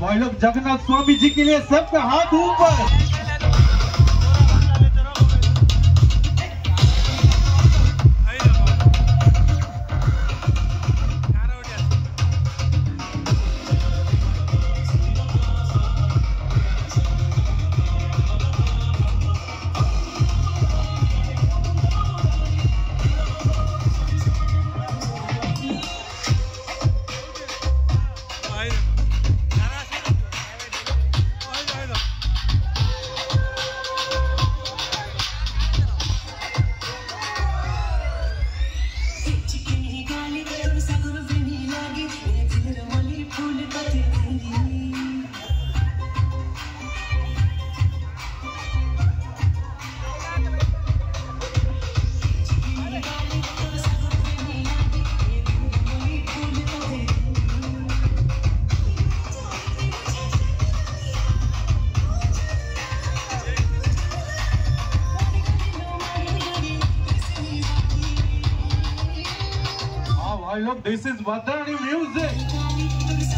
भाई लोग जगन्नाथ स्वामी जी के लिए सबका हाथ ऊपर। I this is Bhadranee music.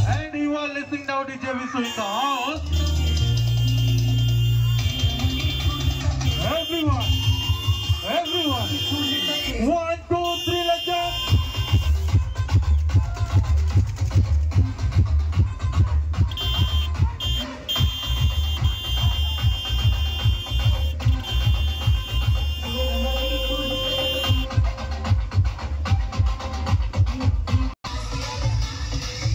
And you are listening now DJ Visu in the house. Everyone, everyone. One, two,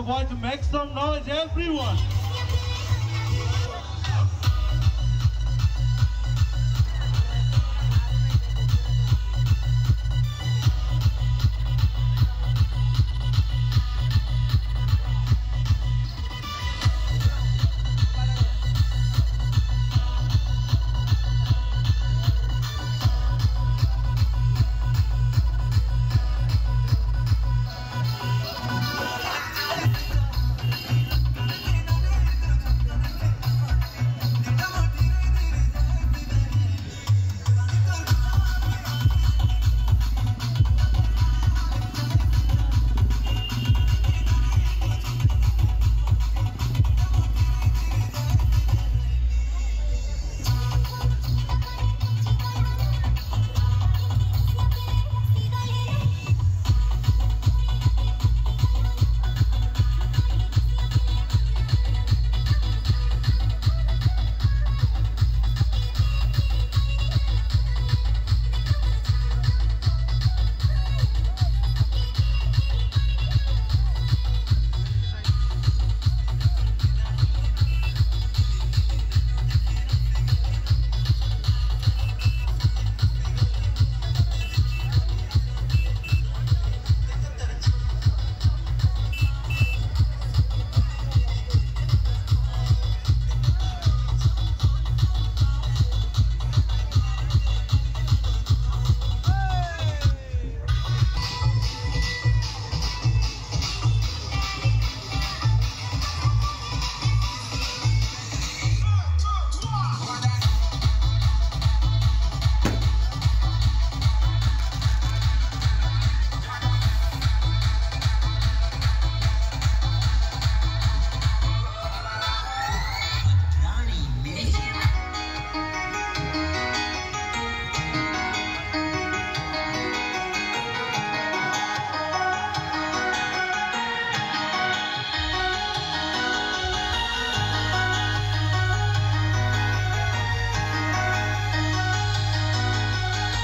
All the boys make some noise, everyone.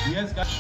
Yes, guys.